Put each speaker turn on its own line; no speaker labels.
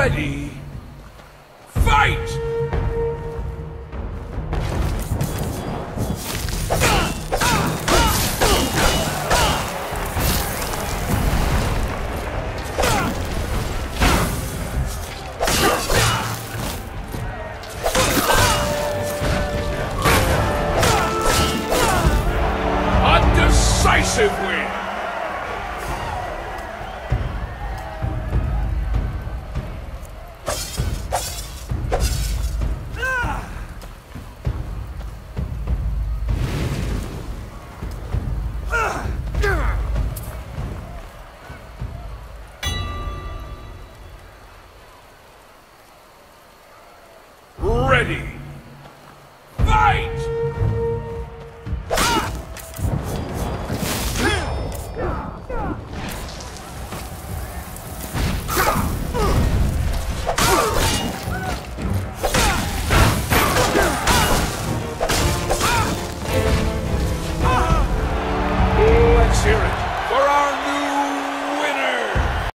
ready. Fight! Decisive Ready! Fight! Let's hear it.